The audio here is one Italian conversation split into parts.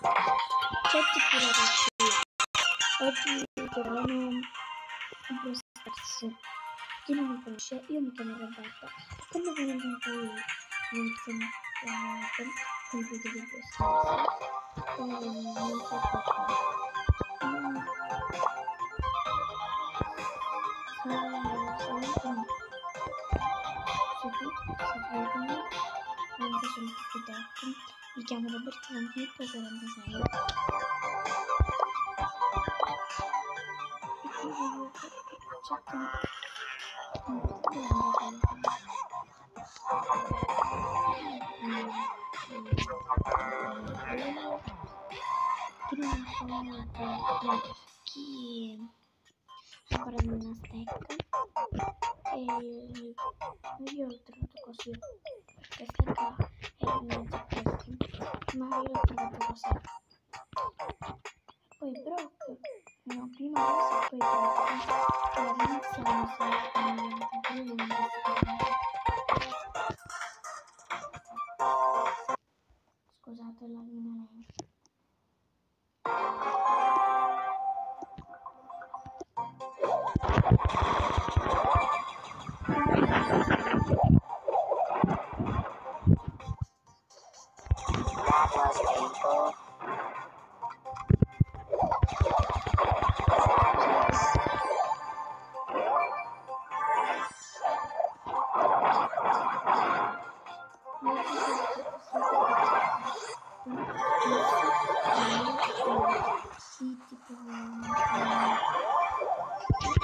Чатик пирожки. Очень героем просто Кинули помощи, и он там работал. Потом мы будем работать. Немцам, там, там будет вопрос. Субтитры создавал DimaTorzok chiamo Roberta Zampetto 46. E quindi cercano un po' di chi ancora ha stack e io l'ho trovato così stacca era in mezzo questi ma io l'ho trovato così poi Brock no prima Rosa e poi Brock e non so come non mi scusate la linea lenta That Cheat the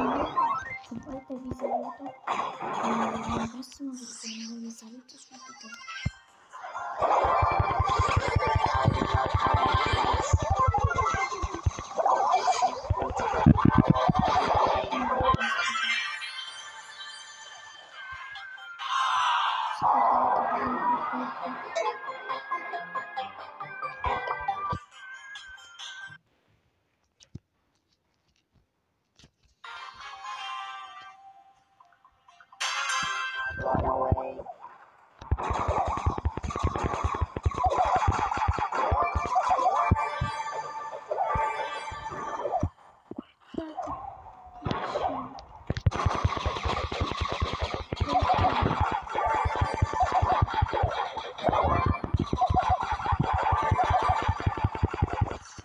Volete vi saluto e nel prossimo video vi saluto subito. Scusate,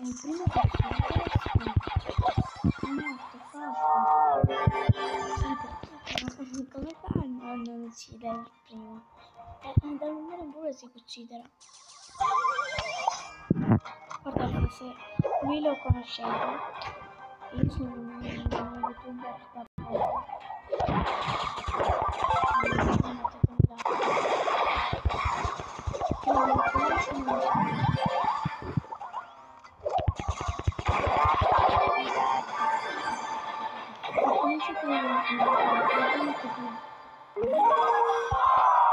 È il primo personaggio è morto fatto. Sì, come fanno a non uccidere il primo? Eh, eh, dal numero pure si può uccidere. Guardate, se voi lo conoscete, io sono un youtuber da poco. 職業は苦手。お金は得。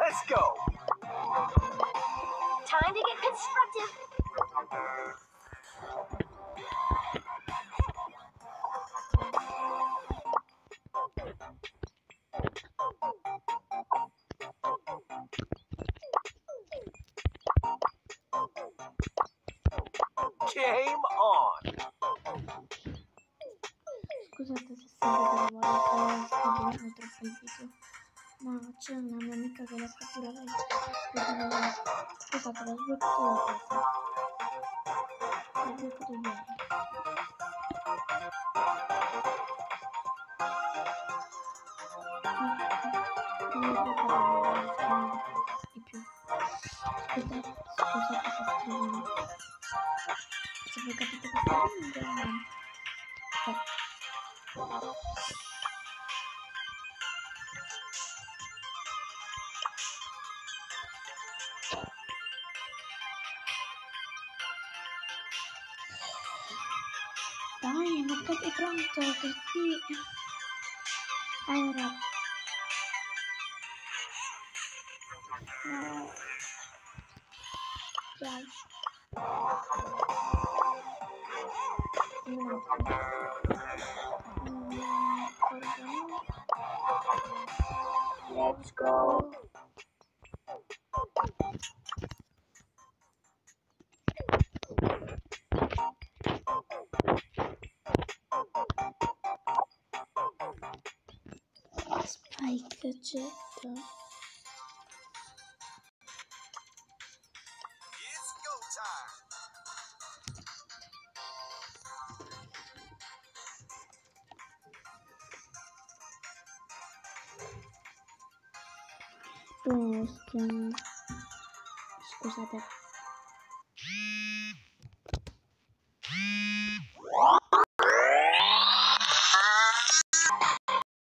Let's go. Time to get constructive. Game on. Girando troppo il video. Ma c'è una mia amica che la cattura lei. Quindi, Scusate, l'ho sbloccato da poco. L'ho sbloccato ieri. Non l'ho sbloccato di più. Scusate, scusate se scrivo. Se voi capite questa Dai, ma è pronto. Allora. Mm. Let's go. Time. Questo. Scusate.